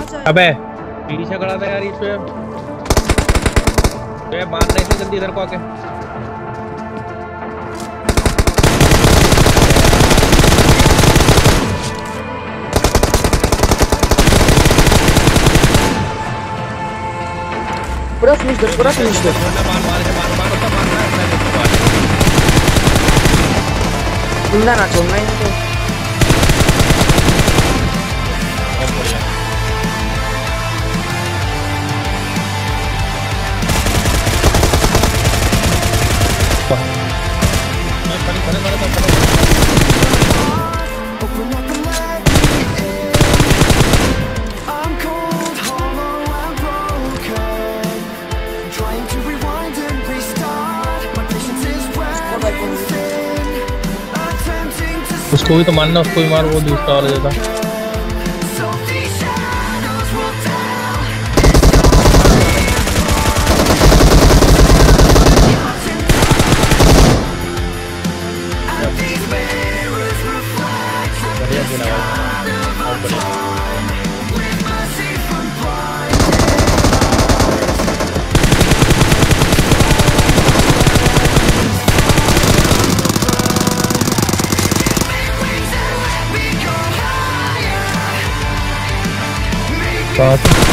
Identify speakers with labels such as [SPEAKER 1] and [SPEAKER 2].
[SPEAKER 1] अबे पीछे खड़ा था यार इस पे बे मार नहीं जल्दी इधर को आके
[SPEAKER 2] पूरा फिनिश कर पूरा फिनिश कर
[SPEAKER 1] मार मार मार के मार मार उसका मार मार मैं देखो मार
[SPEAKER 2] ज़िंदा ना छोड़ना इनको
[SPEAKER 1] उसको भी तो मानना उसको भी मार वो दूसरा वाला देता।
[SPEAKER 3] you know, I'll.
[SPEAKER 1] But...